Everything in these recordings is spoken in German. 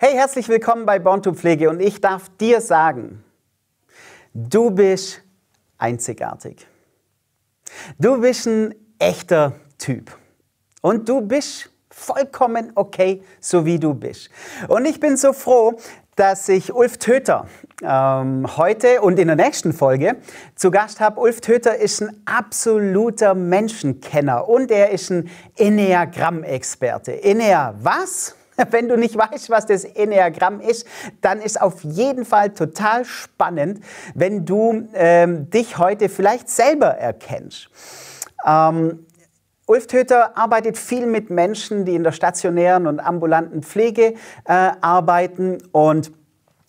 Hey, herzlich willkommen bei Born to Pflege und ich darf dir sagen, du bist einzigartig. Du bist ein echter Typ und du bist vollkommen okay, so wie du bist. Und ich bin so froh, dass ich Ulf Töter ähm, heute und in der nächsten Folge zu Gast habe. Ulf Töter ist ein absoluter Menschenkenner und er ist ein Enneagramm-Experte. Enneagramm was? Wenn du nicht weißt, was das Enneagramm ist, dann ist auf jeden Fall total spannend, wenn du ähm, dich heute vielleicht selber erkennst. Ähm, Ulf Töter arbeitet viel mit Menschen, die in der stationären und ambulanten Pflege äh, arbeiten und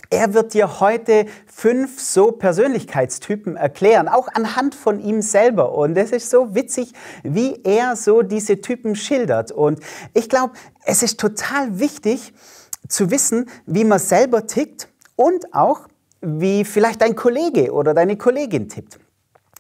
er wird dir heute fünf so Persönlichkeitstypen erklären, auch anhand von ihm selber. Und es ist so witzig, wie er so diese Typen schildert. Und ich glaube, es ist total wichtig zu wissen, wie man selber tickt und auch, wie vielleicht dein Kollege oder deine Kollegin tippt.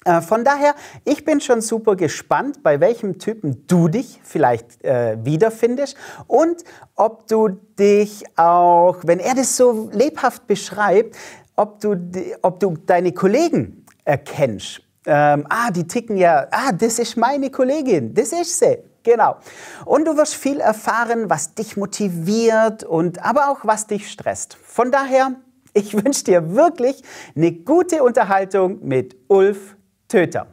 Äh, von daher, ich bin schon super gespannt, bei welchem Typen du dich vielleicht äh, wiederfindest und ob du dich auch, wenn er das so lebhaft beschreibt, ob du, ob du deine Kollegen erkennst. Ähm, ah, die ticken ja, ah, das ist meine Kollegin, das ist sie. Genau. Und du wirst viel erfahren, was dich motiviert und aber auch was dich stresst. Von daher, ich wünsche dir wirklich eine gute Unterhaltung mit Ulf Töter.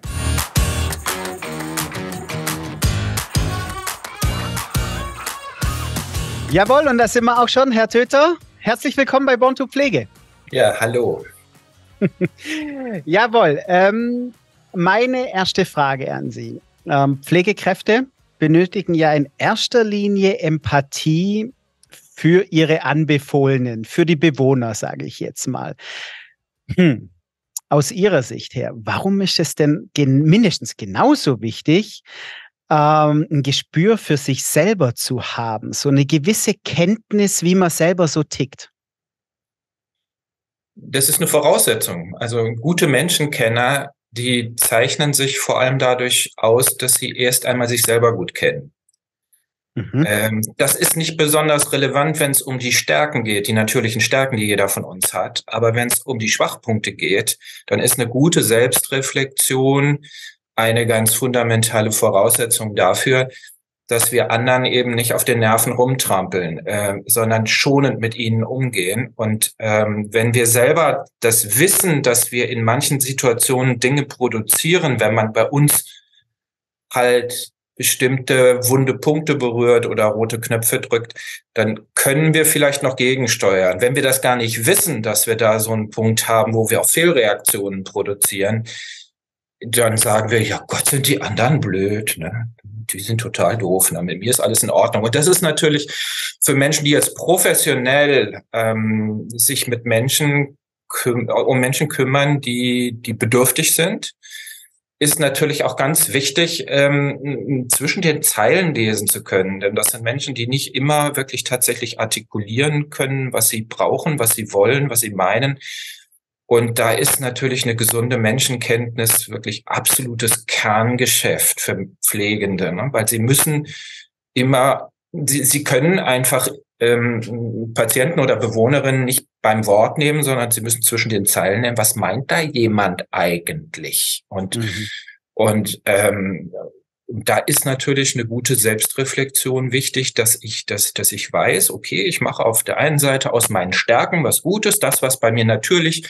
Jawohl, und da sind wir auch schon, Herr Töter. Herzlich willkommen bei Born to Pflege. Ja, hallo. Jawohl. Ähm, meine erste Frage an Sie. Ähm, Pflegekräfte benötigen ja in erster Linie Empathie für ihre Anbefohlenen, für die Bewohner, sage ich jetzt mal. Hm aus Ihrer Sicht her, warum ist es denn gen mindestens genauso wichtig, ähm, ein Gespür für sich selber zu haben, so eine gewisse Kenntnis, wie man selber so tickt? Das ist eine Voraussetzung. Also gute Menschenkenner, die zeichnen sich vor allem dadurch aus, dass sie erst einmal sich selber gut kennen. Mhm. Ähm, das ist nicht besonders relevant, wenn es um die Stärken geht, die natürlichen Stärken, die jeder von uns hat. Aber wenn es um die Schwachpunkte geht, dann ist eine gute Selbstreflexion eine ganz fundamentale Voraussetzung dafür, dass wir anderen eben nicht auf den Nerven rumtrampeln, äh, sondern schonend mit ihnen umgehen. Und ähm, wenn wir selber das wissen, dass wir in manchen Situationen Dinge produzieren, wenn man bei uns halt bestimmte wunde Punkte berührt oder rote Knöpfe drückt, dann können wir vielleicht noch gegensteuern. Wenn wir das gar nicht wissen, dass wir da so einen Punkt haben, wo wir auch Fehlreaktionen produzieren, dann sagen wir, ja Gott, sind die anderen blöd, ne? Die sind total doof. Ne? Mit mir ist alles in Ordnung. Und das ist natürlich für Menschen, die jetzt professionell ähm, sich mit Menschen um Menschen kümmern, die, die bedürftig sind, ist natürlich auch ganz wichtig, ähm, zwischen den Zeilen lesen zu können. Denn das sind Menschen, die nicht immer wirklich tatsächlich artikulieren können, was sie brauchen, was sie wollen, was sie meinen. Und da ist natürlich eine gesunde Menschenkenntnis wirklich absolutes Kerngeschäft für Pflegende, ne? weil sie müssen immer, sie, sie können einfach ähm, Patienten oder Bewohnerinnen nicht beim Wort nehmen, sondern sie müssen zwischen den Zeilen nehmen, was meint da jemand eigentlich? Und, mhm. und ähm, da ist natürlich eine gute Selbstreflexion wichtig, dass ich, dass, dass ich weiß, okay, ich mache auf der einen Seite aus meinen Stärken was Gutes, das, was bei mir natürlich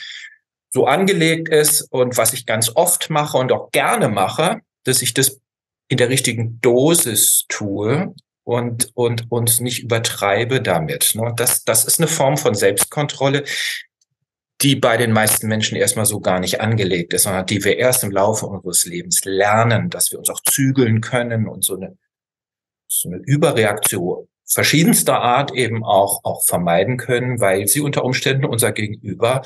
so angelegt ist und was ich ganz oft mache und auch gerne mache, dass ich das in der richtigen Dosis tue und, und, und nicht übertreibe damit. Ne? Das, das ist eine Form von Selbstkontrolle, die bei den meisten Menschen erstmal so gar nicht angelegt ist, sondern die wir erst im Laufe unseres Lebens lernen, dass wir uns auch zügeln können und so eine, so eine Überreaktion verschiedenster Art eben auch, auch vermeiden können, weil sie unter Umständen unser Gegenüber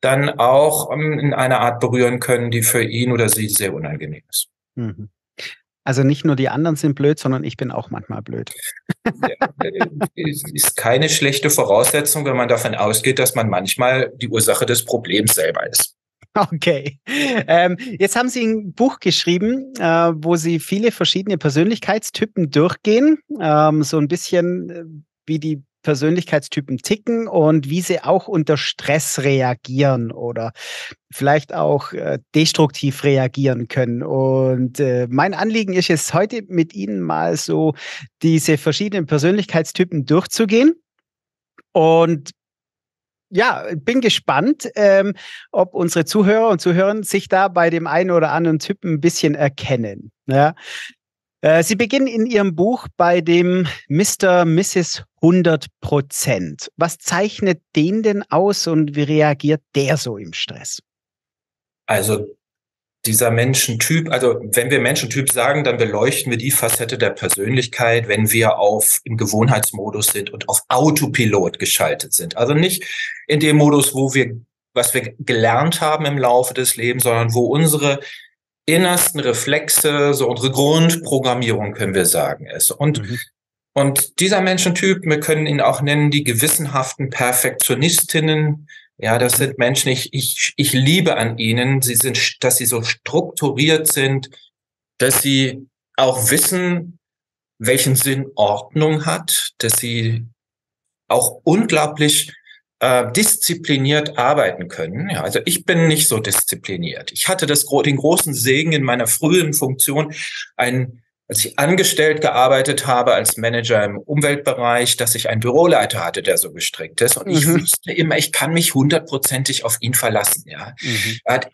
dann auch ähm, in einer Art berühren können, die für ihn oder sie sehr unangenehm ist. Mhm. Also nicht nur die anderen sind blöd, sondern ich bin auch manchmal blöd. Ja, ist keine schlechte Voraussetzung, wenn man davon ausgeht, dass man manchmal die Ursache des Problems selber ist. Okay. Ähm, jetzt haben Sie ein Buch geschrieben, äh, wo Sie viele verschiedene Persönlichkeitstypen durchgehen. Ähm, so ein bisschen äh, wie die Persönlichkeitstypen ticken und wie sie auch unter Stress reagieren oder vielleicht auch äh, destruktiv reagieren können. Und äh, mein Anliegen ist es heute mit Ihnen mal so diese verschiedenen Persönlichkeitstypen durchzugehen. Und ja, bin gespannt, ähm, ob unsere Zuhörer und Zuhörer sich da bei dem einen oder anderen Typen ein bisschen erkennen. Ja. Äh, Sie beginnen in Ihrem Buch bei dem Mr. Mrs. 100 Prozent. Was zeichnet den denn aus und wie reagiert der so im Stress? Also dieser Menschentyp, also wenn wir Menschentyp sagen, dann beleuchten wir die Facette der Persönlichkeit, wenn wir auf im Gewohnheitsmodus sind und auf Autopilot geschaltet sind. Also nicht in dem Modus, wo wir was wir gelernt haben im Laufe des Lebens, sondern wo unsere innersten Reflexe, so unsere Grundprogrammierung, können wir sagen, ist. Und, mhm. und dieser Menschentyp, wir können ihn auch nennen, die gewissenhaften Perfektionistinnen. Ja, das sind Menschen, ich, ich, ich liebe an ihnen, sie sind, dass sie so strukturiert sind, dass sie auch wissen, welchen Sinn Ordnung hat, dass sie auch unglaublich äh, diszipliniert arbeiten können. Ja, also ich bin nicht so diszipliniert. Ich hatte das, den großen Segen in meiner frühen Funktion, ein, als ich angestellt gearbeitet habe als Manager im Umweltbereich, dass ich einen Büroleiter hatte, der so gestrickt ist. Und mhm. ich wusste immer, ich kann mich hundertprozentig auf ihn verlassen. Ja, mhm. er hat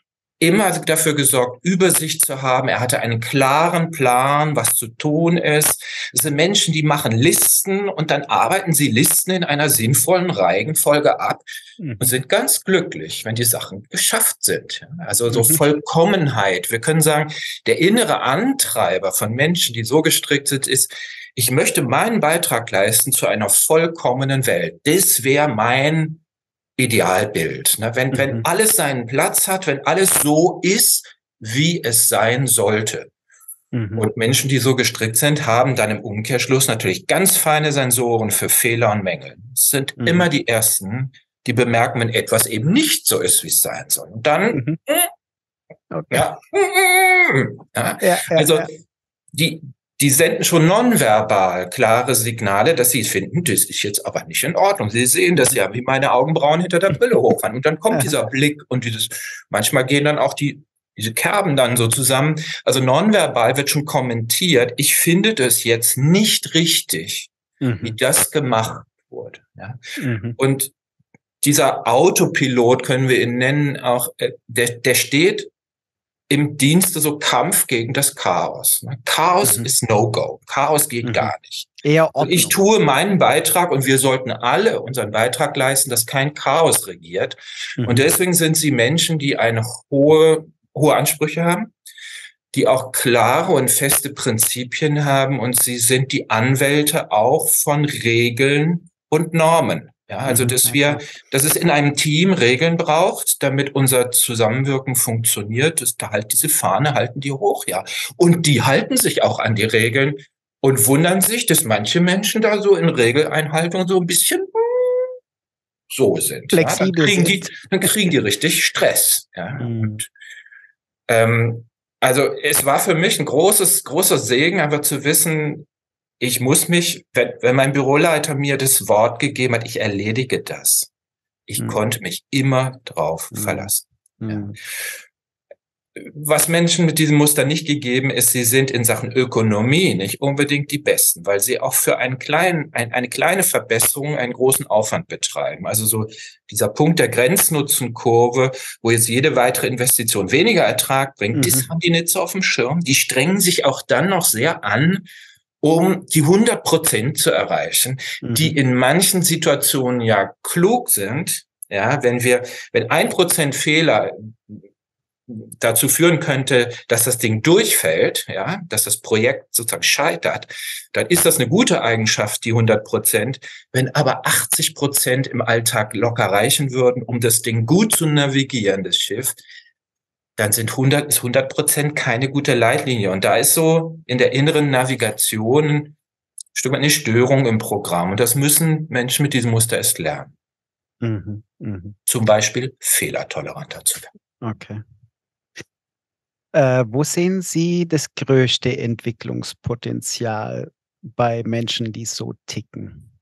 immer dafür gesorgt, Übersicht zu haben. Er hatte einen klaren Plan, was zu tun ist. Es sind Menschen, die machen Listen und dann arbeiten sie Listen in einer sinnvollen Reihenfolge ab mhm. und sind ganz glücklich, wenn die Sachen geschafft sind. Also so mhm. Vollkommenheit. Wir können sagen, der innere Antreiber von Menschen, die so gestrickt sind, ist, ich möchte meinen Beitrag leisten zu einer vollkommenen Welt. Das wäre mein Idealbild. Ne? Wenn, mhm. wenn alles seinen Platz hat, wenn alles so ist, wie es sein sollte. Mhm. Und Menschen, die so gestrickt sind, haben dann im Umkehrschluss natürlich ganz feine Sensoren für Fehler und Mängel. Es sind mhm. immer die Ersten, die bemerken, wenn etwas eben nicht so ist, wie es sein soll. Und dann, mhm. okay. ja, ja, ja, also die, die senden schon nonverbal klare Signale, dass sie finden, das ist jetzt aber nicht in Ordnung. Sie sehen das ja, wie meine Augenbrauen hinter der Brille hochfahren. Und dann kommt dieser Blick und dieses, manchmal gehen dann auch die, diese Kerben dann so zusammen. Also nonverbal wird schon kommentiert. Ich finde das jetzt nicht richtig, mhm. wie das gemacht wurde. Ja? Mhm. Und dieser Autopilot können wir ihn nennen, auch, äh, der, der steht im Dienste so Kampf gegen das Chaos. Ne? Chaos mhm. ist No-Go. Chaos geht mhm. gar nicht. Eher ich tue meinen Beitrag und wir sollten alle unseren Beitrag leisten, dass kein Chaos regiert. Mhm. Und deswegen sind sie Menschen, die eine hohe, hohe Ansprüche haben, die auch klare und feste Prinzipien haben und sie sind die Anwälte auch von Regeln und Normen. Ja, also dass wir, dass es in einem Team Regeln braucht, damit unser Zusammenwirken funktioniert, dass da halt diese Fahne halten die hoch, ja. Und die halten sich auch an die Regeln und wundern sich, dass manche Menschen da so in Regeleinhaltung so ein bisschen hm, so sind. Flexibel ja. dann, kriegen die, dann kriegen die richtig Stress. Ja. Mhm. Und, ähm, also es war für mich ein großes, großer Segen, einfach zu wissen, ich muss mich, wenn, wenn mein Büroleiter mir das Wort gegeben hat, ich erledige das. Ich mhm. konnte mich immer drauf mhm. verlassen. Mhm. Ja. Was Menschen mit diesem Muster nicht gegeben ist, sie sind in Sachen Ökonomie nicht unbedingt die Besten, weil sie auch für einen kleinen, ein, eine kleine Verbesserung einen großen Aufwand betreiben. Also so dieser Punkt der Grenznutzenkurve, wo jetzt jede weitere Investition weniger Ertrag bringt, mhm. das haben die nicht so auf dem Schirm. Die strengen sich auch dann noch sehr an, um die 100 Prozent zu erreichen, mhm. die in manchen Situationen ja klug sind. Ja, wenn wir, wenn ein Prozent Fehler dazu führen könnte, dass das Ding durchfällt, ja, dass das Projekt sozusagen scheitert, dann ist das eine gute Eigenschaft, die 100 Prozent. Wenn aber 80 Prozent im Alltag locker reichen würden, um das Ding gut zu navigieren, das Schiff, dann sind 100 bis 100 Prozent keine gute Leitlinie. Und da ist so in der inneren Navigation ein Stück weit eine Störung im Programm. Und das müssen Menschen mit diesem Muster erst lernen. Mhm, mh. Zum Beispiel fehlertoleranter zu werden. Okay. Äh, wo sehen Sie das größte Entwicklungspotenzial bei Menschen, die so ticken?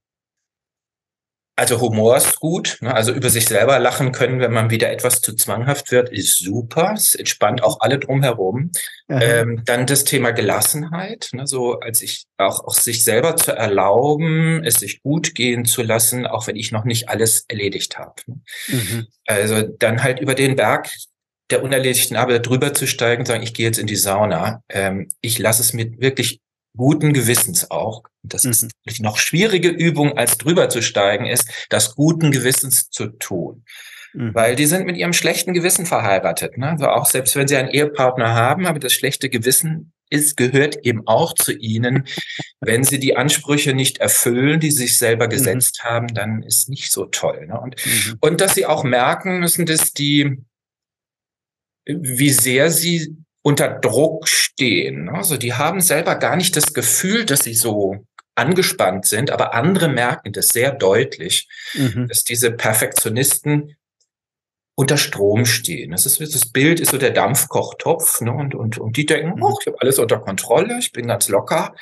Also Humor ist gut, ne? also über sich selber lachen können, wenn man wieder etwas zu zwanghaft wird, ist super. Es entspannt auch alle drumherum. Ähm, dann das Thema Gelassenheit, ne? so als ich auch, auch sich selber zu erlauben, es sich gut gehen zu lassen, auch wenn ich noch nicht alles erledigt habe. Ne? Mhm. Also dann halt über den Berg der unerledigten Arbeit drüber zu steigen und sagen, ich gehe jetzt in die Sauna. Ähm, ich lasse es mir wirklich guten Gewissens auch. Das mhm. ist die noch schwierige Übung, als drüber zu steigen, ist, das guten Gewissens zu tun. Mhm. Weil die sind mit ihrem schlechten Gewissen verheiratet. Ne? Also auch selbst wenn sie einen Ehepartner haben, aber das schlechte Gewissen ist, gehört eben auch zu ihnen. wenn sie die Ansprüche nicht erfüllen, die sie sich selber mhm. gesetzt mhm. haben, dann ist nicht so toll. Ne? Und, mhm. und dass sie auch merken müssen, dass die, wie sehr sie unter Druck stehen. Also die haben selber gar nicht das Gefühl, dass sie so angespannt sind, aber andere merken das sehr deutlich, mhm. dass diese Perfektionisten unter Strom stehen. Das, ist, das Bild ist so der Dampfkochtopf ne? und, und, und die denken, mhm. oh, ich habe alles unter Kontrolle, ich bin ganz locker.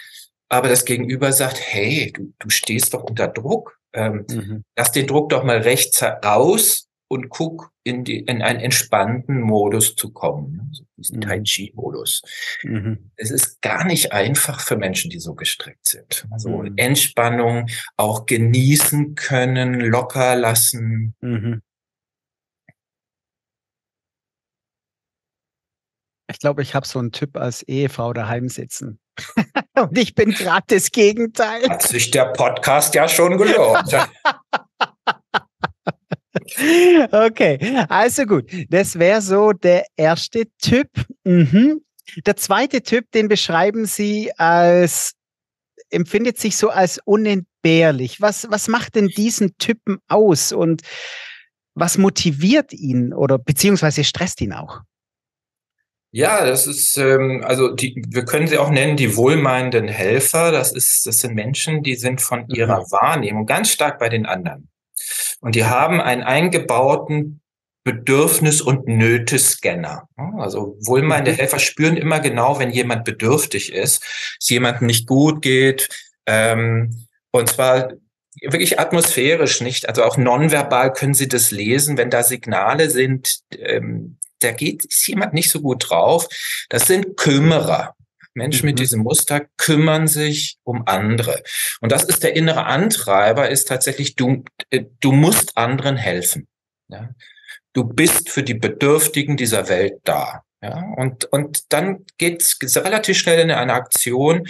Aber das Gegenüber sagt, hey, du, du stehst doch unter Druck. Ähm, mhm. Lass den Druck doch mal rechts raus und guck in, die, in einen entspannten Modus zu kommen, ne? so diesen mhm. Tai Chi-Modus. Mhm. Es ist gar nicht einfach für Menschen, die so gestreckt sind. Also mhm. Entspannung, auch genießen können, locker lassen. Mhm. Ich glaube, ich habe so einen Typ als Ehefrau daheim sitzen. Und ich bin gerade das Gegenteil. Hat sich der Podcast ja schon gelohnt. Okay, also gut. Das wäre so der erste Typ. Mhm. Der zweite Typ, den beschreiben Sie als, empfindet sich so als unentbehrlich. Was, was macht denn diesen Typen aus und was motiviert ihn oder beziehungsweise stresst ihn auch? Ja, das ist, ähm, also die, wir können sie auch nennen, die wohlmeinenden Helfer. Das ist, das sind Menschen, die sind von ihrer mhm. Wahrnehmung ganz stark bei den anderen. Und die haben einen eingebauten Bedürfnis- und Nöte-Scanner. Also wohlmeinende mhm. Helfer spüren immer genau, wenn jemand bedürftig ist, es jemandem nicht gut geht. Ähm, und zwar wirklich atmosphärisch nicht. Also auch nonverbal können sie das lesen, wenn da Signale sind, ähm, da geht ist jemand nicht so gut drauf. Das sind Kümmerer. Menschen mit mhm. diesem Muster kümmern sich um andere. Und das ist der innere Antreiber, ist tatsächlich, du, äh, du musst anderen helfen. Ja? Du bist für die Bedürftigen dieser Welt da. Ja? Und, und dann geht es relativ schnell in eine Aktion,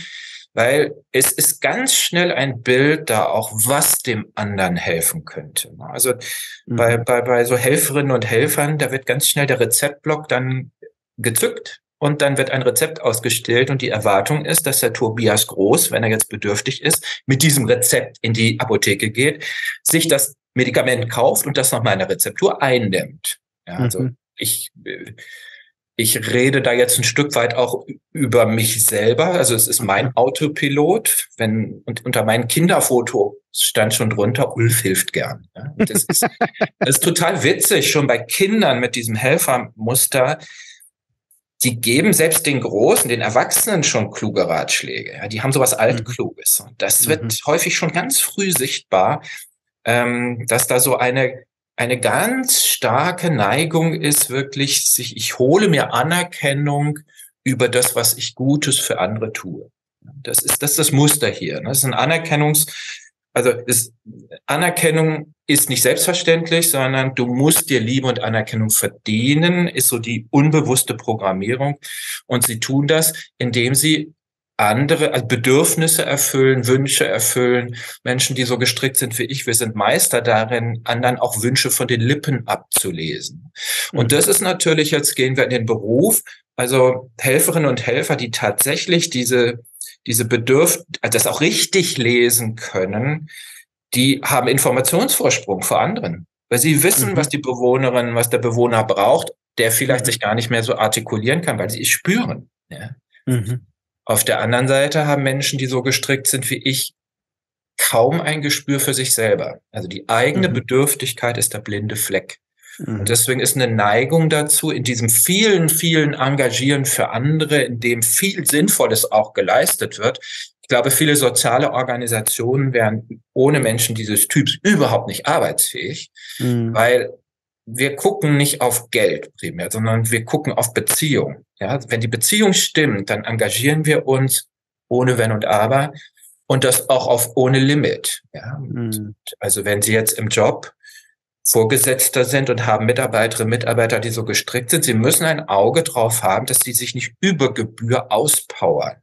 weil es ist ganz schnell ein Bild da auch, was dem anderen helfen könnte. Also mhm. bei, bei, bei so Helferinnen und Helfern, da wird ganz schnell der Rezeptblock dann gezückt und dann wird ein Rezept ausgestellt und die Erwartung ist, dass der Tobias Groß, wenn er jetzt bedürftig ist, mit diesem Rezept in die Apotheke geht, sich das Medikament kauft und das nach meiner Rezeptur einnimmt. Ja, also mhm. ich, ich rede da jetzt ein Stück weit auch über mich selber. Also es ist mein Autopilot. Wenn, und unter meinem Kinderfoto stand schon drunter, Ulf hilft gern. Ja, das, ist, das ist total witzig, schon bei Kindern mit diesem Helfermuster die geben selbst den Großen, den Erwachsenen schon kluge Ratschläge. Ja, die haben sowas mhm. Altkluges. Und das wird mhm. häufig schon ganz früh sichtbar, ähm, dass da so eine, eine ganz starke Neigung ist, wirklich sich, ich hole mir Anerkennung über das, was ich Gutes für andere tue. Das ist das, ist das Muster hier. Das ist ein Anerkennungs, also ist, Anerkennung ist nicht selbstverständlich, sondern du musst dir Liebe und Anerkennung verdienen, ist so die unbewusste Programmierung. Und sie tun das, indem sie andere also Bedürfnisse erfüllen, Wünsche erfüllen. Menschen, die so gestrickt sind wie ich, wir sind Meister darin, anderen auch Wünsche von den Lippen abzulesen. Und mhm. das ist natürlich, jetzt gehen wir in den Beruf, also Helferinnen und Helfer, die tatsächlich diese diese Bedürf das auch richtig lesen können, die haben Informationsvorsprung vor anderen, weil sie wissen, mhm. was die Bewohnerin, was der Bewohner braucht, der vielleicht mhm. sich gar nicht mehr so artikulieren kann, weil sie es spüren. Ja. Mhm. Auf der anderen Seite haben Menschen, die so gestrickt sind wie ich, kaum ein Gespür für sich selber. Also die eigene mhm. Bedürftigkeit ist der blinde Fleck. Und deswegen ist eine Neigung dazu, in diesem vielen, vielen Engagieren für andere, in dem viel Sinnvolles auch geleistet wird, glaube, viele soziale Organisationen wären ohne Menschen dieses Typs überhaupt nicht arbeitsfähig, mhm. weil wir gucken nicht auf Geld primär, sondern wir gucken auf Beziehung. Ja, wenn die Beziehung stimmt, dann engagieren wir uns ohne Wenn und Aber und das auch auf ohne Limit. Ja, mhm. also wenn Sie jetzt im Job Vorgesetzter sind und haben Mitarbeiterinnen, Mitarbeiter, die so gestrickt sind. Sie müssen ein Auge drauf haben, dass sie sich nicht über Gebühr auspowern.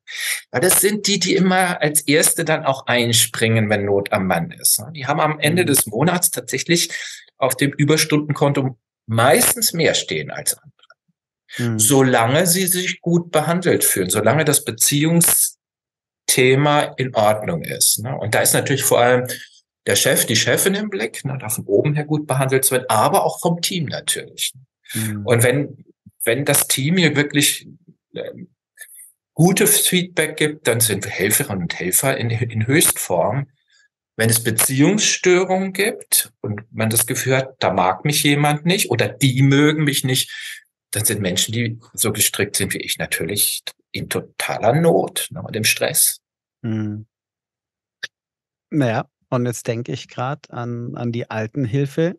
Weil das sind die, die immer als Erste dann auch einspringen, wenn Not am Mann ist. Die haben am Ende mhm. des Monats tatsächlich auf dem Überstundenkonto meistens mehr stehen als andere. Mhm. Solange sie sich gut behandelt fühlen, solange das Beziehungsthema in Ordnung ist. Ne? Und da ist natürlich vor allem der Chef, die Chefin im Blick, ne, da von oben her gut behandelt wird, aber auch vom Team natürlich. Mhm. Und wenn, wenn das Team hier wirklich äh, gutes Feedback gibt, dann sind wir Helferinnen und Helfer in, in Höchstform. Wenn es Beziehungsstörungen gibt und man das Gefühl hat, da mag mich jemand nicht oder die mögen mich nicht, dann sind Menschen, die so gestrickt sind wie ich, natürlich in totaler Not ne, und im Stress. Mhm. Naja, und jetzt denke ich gerade an, an die Altenhilfe.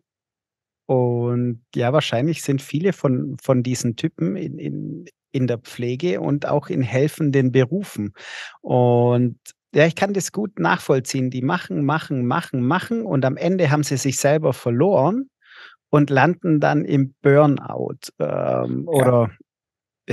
Und ja, wahrscheinlich sind viele von, von diesen Typen in, in, in der Pflege und auch in helfenden Berufen. Und ja, ich kann das gut nachvollziehen. Die machen, machen, machen, machen und am Ende haben sie sich selber verloren und landen dann im Burnout ähm, ja. oder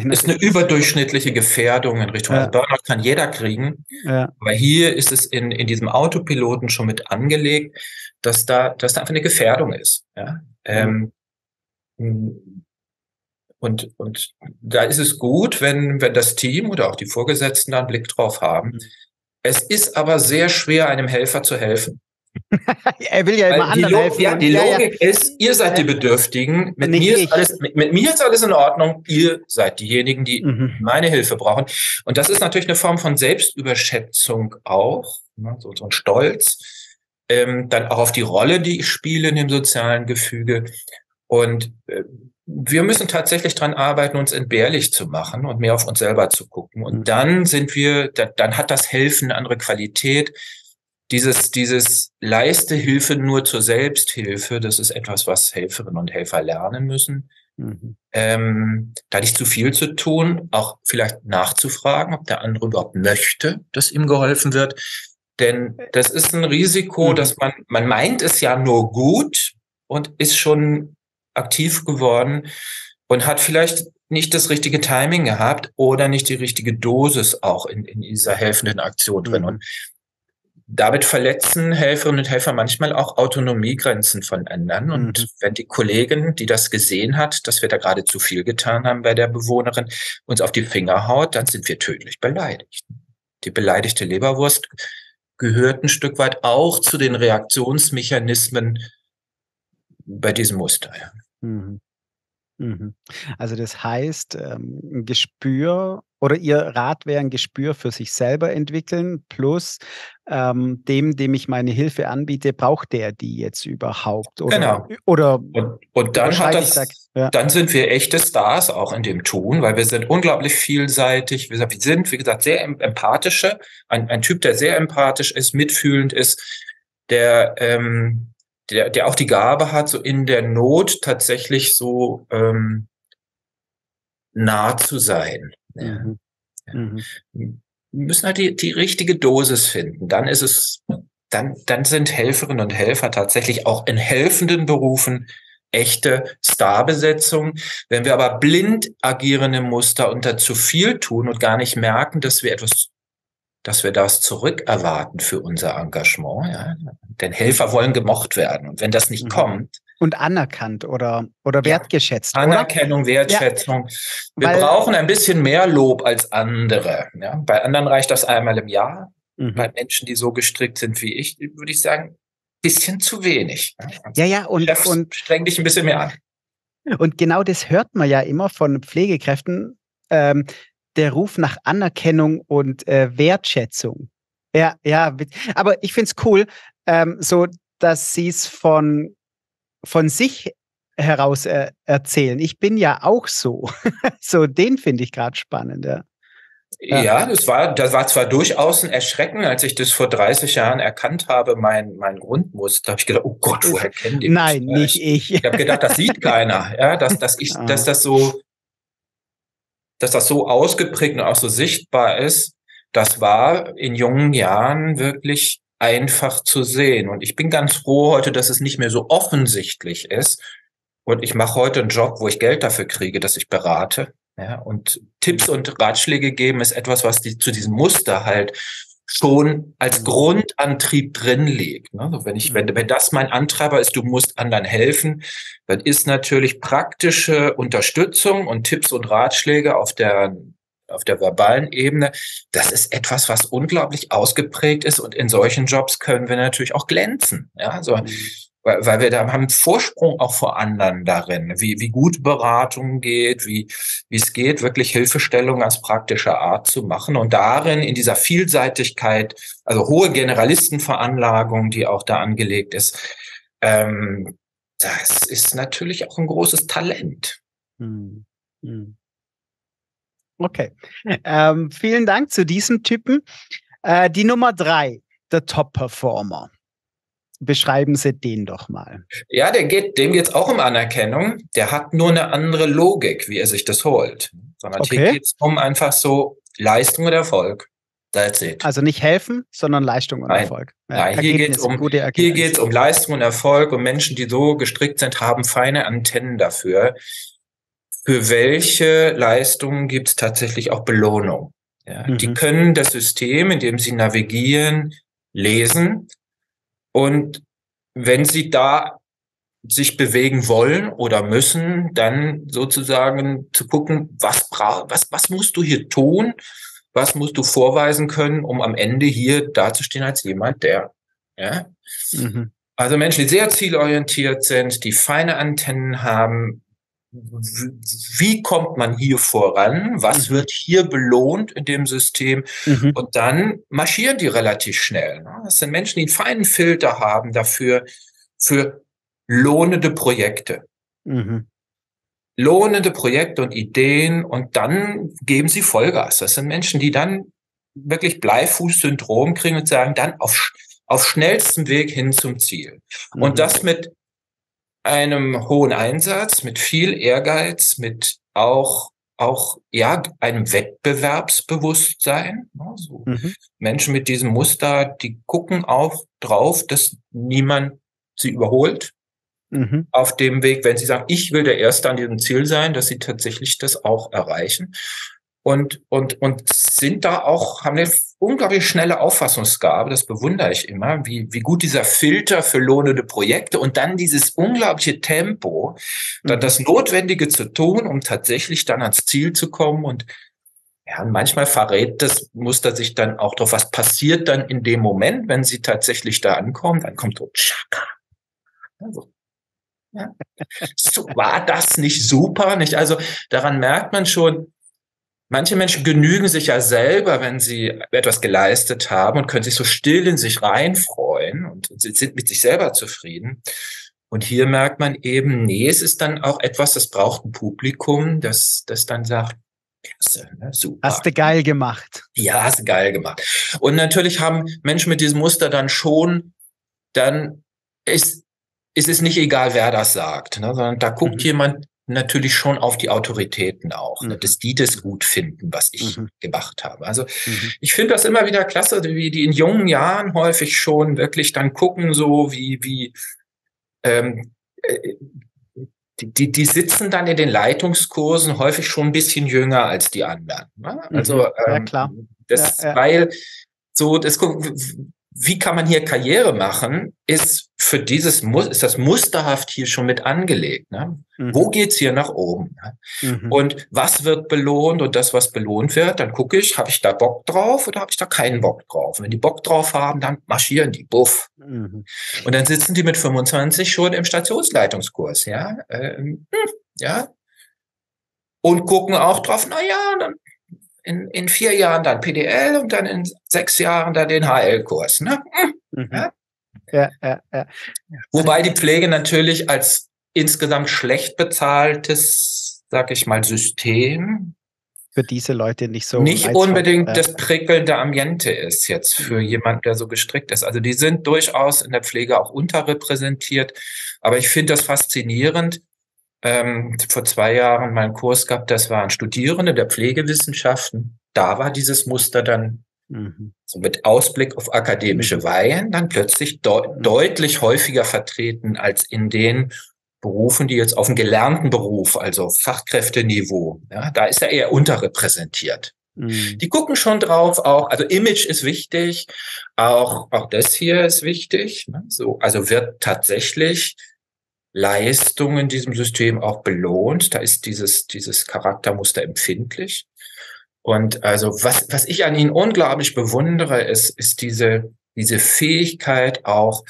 ist eine überdurchschnittliche Gefährdung in Richtung. Ja. Also Burnout kann jeder kriegen. Ja. Aber hier ist es in, in diesem Autopiloten schon mit angelegt, dass da, dass da einfach eine Gefährdung ist. Ja? Ähm, und, und da ist es gut, wenn, wenn das Team oder auch die Vorgesetzten da einen Blick drauf haben. Mhm. Es ist aber sehr schwer, einem Helfer zu helfen. er will ja immer anderen helfen. Ja, die Logik ja, ja. ist, ihr seid die Bedürftigen, mit mir, ist alles, mit, mit, mir ist alles in Ordnung, ihr seid diejenigen, die mhm. meine Hilfe brauchen. Und das ist natürlich eine Form von Selbstüberschätzung auch, ne, so, so ein Stolz, ähm, dann auch auf die Rolle, die ich spiele in dem sozialen Gefüge. Und äh, wir müssen tatsächlich dran arbeiten, uns entbehrlich zu machen und mehr auf uns selber zu gucken. Und mhm. dann sind wir, da, dann hat das Helfen eine andere Qualität dieses, dieses leiste Hilfe nur zur Selbsthilfe, das ist etwas, was Helferinnen und Helfer lernen müssen. Mhm. Ähm, da nicht zu viel zu tun, auch vielleicht nachzufragen, ob der andere überhaupt möchte, dass ihm geholfen wird. Denn das ist ein Risiko, mhm. dass man, man meint es ja nur gut und ist schon aktiv geworden und hat vielleicht nicht das richtige Timing gehabt oder nicht die richtige Dosis auch in, in dieser helfenden Aktion drin. Mhm. Und damit verletzen Helferinnen und Helfer manchmal auch Autonomiegrenzen von anderen. Und mhm. wenn die Kollegin, die das gesehen hat, dass wir da gerade zu viel getan haben bei der Bewohnerin, uns auf die Finger haut, dann sind wir tödlich beleidigt. Die beleidigte Leberwurst gehört ein Stück weit auch zu den Reaktionsmechanismen bei diesem Muster. Mhm. Mhm. Also das heißt, ähm, ein Gespür oder Ihr Rat wäre ein Gespür für sich selber entwickeln, plus ähm, dem, dem ich meine Hilfe anbiete, braucht der die jetzt überhaupt? Oder, genau. Oder und, und dann hat das, sag, ja. dann sind wir echte Stars auch in dem Tun, weil wir sind unglaublich vielseitig. Wir sind, wie gesagt, sehr empathische, ein, ein Typ, der sehr empathisch ist, mitfühlend ist, der ähm, der, der auch die Gabe hat, so in der Not tatsächlich so ähm, nah zu sein. Mhm. Ja. Mhm. Wir müssen halt die, die richtige Dosis finden. Dann ist es, dann, dann sind Helferinnen und Helfer tatsächlich auch in helfenden Berufen echte Starbesetzung. Wenn wir aber blind agieren im Muster und da zu viel tun und gar nicht merken, dass wir etwas dass wir das zurückerwarten für unser Engagement. Ja? Denn Helfer wollen gemocht werden. Und wenn das nicht mhm. kommt. Und anerkannt oder, oder wertgeschätzt. Ja, Anerkennung, oder? Wertschätzung. Ja, wir brauchen ein bisschen mehr Lob als andere. Ja? Bei anderen reicht das einmal im Jahr. Mhm. Bei Menschen, die so gestrickt sind wie ich, würde ich sagen, bisschen zu wenig. Ja, ja, und, Chefs, und streng dich ein bisschen mehr an. Und genau das hört man ja immer von Pflegekräften. Ähm, der Ruf nach Anerkennung und äh, Wertschätzung. Ja, ja, aber ich finde es cool, ähm, so dass sie es von, von sich heraus äh, erzählen. Ich bin ja auch so. so, den finde ich gerade spannend, ja. Ja. ja, das war, das war zwar durchaus ein Erschrecken, als ich das vor 30 Jahren erkannt habe, mein, mein Grundmuster. habe ich gedacht, oh Gott, woher kennen die Nein, das? nicht ich. Ich habe gedacht, das sieht keiner. Ja, dass, dass ich, ah. dass das so, dass das so ausgeprägt und auch so sichtbar ist, das war in jungen Jahren wirklich einfach zu sehen. Und ich bin ganz froh heute, dass es nicht mehr so offensichtlich ist. Und ich mache heute einen Job, wo ich Geld dafür kriege, dass ich berate. Ja, und Tipps und Ratschläge geben ist etwas, was die, zu diesem Muster halt schon als Grundantrieb drin liegt. Ne? Also wenn ich, wenn, wenn das mein Antreiber ist, du musst anderen helfen, dann ist natürlich praktische Unterstützung und Tipps und Ratschläge auf der auf der verbalen Ebene, das ist etwas, was unglaublich ausgeprägt ist und in solchen Jobs können wir natürlich auch glänzen. Ja, also mhm weil, weil wir da haben einen Vorsprung auch vor anderen darin, wie, wie gut Beratung geht, wie, wie es geht, wirklich Hilfestellung als praktische Art zu machen und darin in dieser Vielseitigkeit, also hohe Generalistenveranlagung, die auch da angelegt ist, ähm, das ist natürlich auch ein großes Talent. Hm. Hm. Okay. Ähm, vielen Dank zu diesem Typen. Äh, die Nummer drei, der Top-Performer beschreiben Sie den doch mal. Ja, der geht, dem geht es auch um Anerkennung. Der hat nur eine andere Logik, wie er sich das holt. Sondern okay. hier geht es um einfach so Leistung und Erfolg. That's it. Also nicht helfen, sondern Leistung und Nein. Erfolg. Ja, Nein, hier geht es um, hier geht's um Leistung und Erfolg und Menschen, die so gestrickt sind, haben feine Antennen dafür. Für welche Leistungen gibt es tatsächlich auch Belohnung? Ja, mhm. Die können das System, in dem sie navigieren, lesen und wenn sie da sich bewegen wollen oder müssen, dann sozusagen zu gucken, was bra was, was musst du hier tun? Was musst du vorweisen können, um am Ende hier dazustehen als jemand, der, ja? Mhm. Also Menschen, die sehr zielorientiert sind, die feine Antennen haben, wie kommt man hier voran? Was mhm. wird hier belohnt in dem System? Mhm. Und dann marschieren die relativ schnell. Ne? Das sind Menschen, die einen feinen Filter haben dafür, für lohnende Projekte. Mhm. Lohnende Projekte und Ideen und dann geben sie Vollgas. Das sind Menschen, die dann wirklich Bleifuß-Syndrom kriegen und sagen, dann auf, auf schnellstem Weg hin zum Ziel. Und mhm. das mit einem hohen Einsatz, mit viel Ehrgeiz, mit auch auch ja einem Wettbewerbsbewusstsein. Also mhm. Menschen mit diesem Muster, die gucken auch drauf, dass niemand sie überholt mhm. auf dem Weg, wenn sie sagen, ich will der Erste an diesem Ziel sein, dass sie tatsächlich das auch erreichen und, und, und sind da auch, haben eine unglaublich schnelle Auffassungsgabe, das bewundere ich immer, wie, wie gut dieser Filter für lohnende Projekte und dann dieses unglaubliche Tempo, dann mhm. das Notwendige zu tun, um tatsächlich dann ans Ziel zu kommen und ja, und manchmal verrät das Muster sich dann auch drauf, was passiert dann in dem Moment, wenn sie tatsächlich da ankommen, dann kommt so Chaka. Also, ja. So, war das nicht super? Nicht? Also daran merkt man schon, Manche Menschen genügen sich ja selber, wenn sie etwas geleistet haben und können sich so still in sich reinfreuen und sind mit sich selber zufrieden. Und hier merkt man eben, nee, es ist dann auch etwas, das braucht ein Publikum, das, das dann sagt, Klasse, ne, super. Hast du geil gemacht. Ja, hast du geil gemacht. Und natürlich haben Menschen mit diesem Muster dann schon, dann ist, ist es nicht egal, wer das sagt, ne, sondern da guckt mhm. jemand natürlich schon auf die Autoritäten auch, ne, mhm. ne, dass die das gut finden, was ich mhm. gemacht habe. Also mhm. ich finde das immer wieder klasse, wie die in jungen Jahren häufig schon wirklich dann gucken, so wie, wie ähm, äh, die, die, die sitzen dann in den Leitungskursen häufig schon ein bisschen jünger als die anderen. Ne? Also mhm. ja, klar. das, ja, ja. weil so, das wie kann man hier Karriere machen, ist für dieses ist das musterhaft hier schon mit angelegt. Ne? Mhm. Wo geht's hier nach oben? Ne? Mhm. Und was wird belohnt und das, was belohnt wird, dann gucke ich, habe ich da Bock drauf oder habe ich da keinen Bock drauf? wenn die Bock drauf haben, dann marschieren die, buff. Mhm. Und dann sitzen die mit 25 schon im Stationsleitungskurs, ja, ähm, hm, ja, und gucken auch drauf, na ja, dann in, in vier Jahren dann PDL und dann in sechs Jahren dann den HL-Kurs. Ne? Hm, mhm. Ja? Ja, ja, ja. Wobei die Pflege natürlich als insgesamt schlecht bezahltes, sag ich mal, System für diese Leute nicht so. Nicht unbedingt äh, das prickelnde Ambiente ist jetzt für mhm. jemand, der so gestrickt ist. Also die sind durchaus in der Pflege auch unterrepräsentiert. Aber ich finde das faszinierend. Ähm, vor zwei Jahren meinen Kurs gehabt, das waren Studierende der Pflegewissenschaften. Da war dieses Muster dann mhm. so mit Ausblick auf akademische mhm. Weihen dann plötzlich de mhm. deutlich häufiger vertreten als in den Berufen, die jetzt auf dem gelernten Beruf, also Fachkräfteniveau, ja, da ist er eher unterrepräsentiert. Mhm. Die gucken schon drauf, auch, also Image ist wichtig, auch, auch das hier ist wichtig. Ne? So, also wird tatsächlich Leistung in diesem System auch belohnt. Da ist dieses, dieses Charaktermuster empfindlich. Und also was, was ich an ihnen unglaublich bewundere, ist, ist diese, diese Fähigkeit auch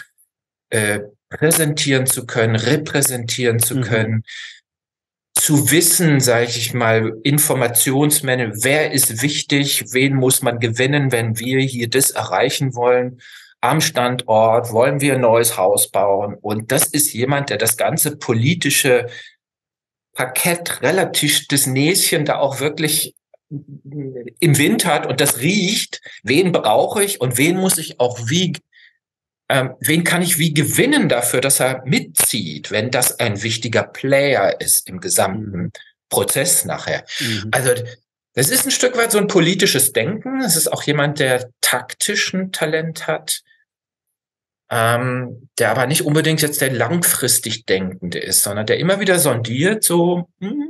äh, präsentieren zu können, repräsentieren zu mhm. können, zu wissen, sage ich mal, Informationsmänner, wer ist wichtig, wen muss man gewinnen, wenn wir hier das erreichen wollen am Standort, wollen wir ein neues Haus bauen. Und das ist jemand, der das ganze politische Parkett relativ das Näschen da auch wirklich im Wind hat und das riecht, wen brauche ich und wen muss ich auch wie ähm, wen kann ich wie gewinnen dafür, dass er mitzieht, wenn das ein wichtiger Player ist im gesamten mhm. Prozess nachher. Mhm. Also das ist ein Stück weit so ein politisches Denken. Es ist auch jemand, der taktischen Talent hat, ähm, der aber nicht unbedingt jetzt der langfristig Denkende ist, sondern der immer wieder sondiert, so, hm,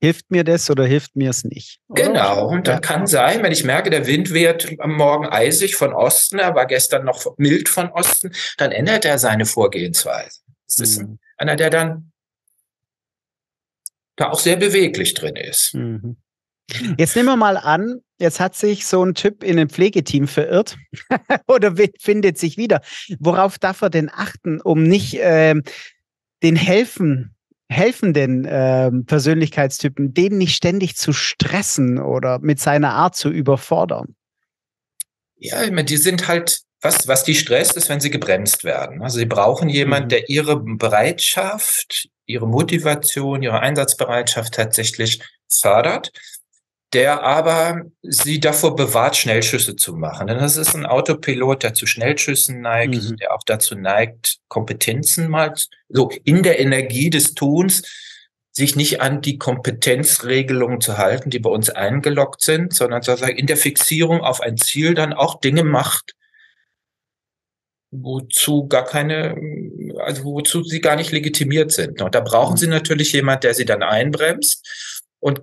hilft mir das oder hilft mir es nicht? Oder? Genau, und dann ja. kann sein, wenn ich merke, der Wind weht am Morgen eisig von Osten, er war gestern noch mild von Osten, dann ändert er seine Vorgehensweise. Das ist mhm. einer, der dann da auch sehr beweglich drin ist. Mhm. Jetzt nehmen wir mal an, jetzt hat sich so ein Typ in ein Pflegeteam verirrt oder findet sich wieder. Worauf darf er denn achten, um nicht äh, den helfen helfenden äh, Persönlichkeitstypen, den nicht ständig zu stressen oder mit seiner Art zu überfordern? Ja, ich meine, die sind halt, was, was die stresst, ist, wenn sie gebremst werden. Also sie brauchen jemanden, mhm. der ihre Bereitschaft, ihre Motivation, ihre Einsatzbereitschaft tatsächlich fördert der aber sie davor bewahrt, Schnellschüsse zu machen. Denn das ist ein Autopilot, der zu Schnellschüssen neigt, mhm. der auch dazu neigt, Kompetenzen mal so in der Energie des Tuns sich nicht an die Kompetenzregelungen zu halten, die bei uns eingeloggt sind, sondern sozusagen in der Fixierung auf ein Ziel dann auch Dinge macht, wozu gar keine, also wozu sie gar nicht legitimiert sind. Und da brauchen mhm. sie natürlich jemand, der sie dann einbremst. Und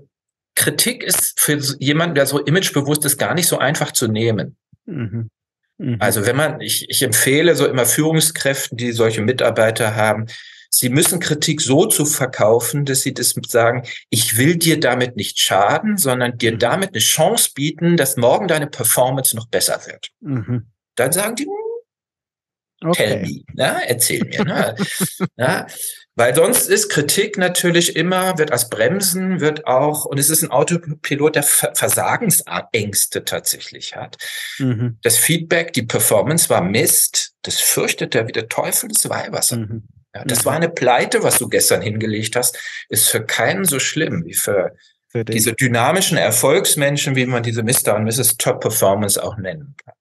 Kritik ist für jemanden, der so imagebewusst ist, gar nicht so einfach zu nehmen. Mhm. Mhm. Also wenn man, ich, ich empfehle so immer Führungskräften, die solche Mitarbeiter haben, sie müssen Kritik so zu verkaufen, dass sie das sagen, ich will dir damit nicht schaden, sondern dir mhm. damit eine Chance bieten, dass morgen deine Performance noch besser wird. Mhm. Dann sagen die, hm, okay. tell me, na, erzähl mir. Ne? na, weil sonst ist Kritik natürlich immer, wird als Bremsen, wird auch, und es ist ein Autopilot, der Versagensängste tatsächlich hat. Mhm. Das Feedback, die Performance war Mist, das fürchtet er wie der Teufel des Weihwasser. Mhm. Ja, das mhm. war eine Pleite, was du gestern hingelegt hast, ist für keinen so schlimm wie für, für diese dynamischen Erfolgsmenschen, wie man diese Mr. und Mrs. Top Performance auch nennen kann.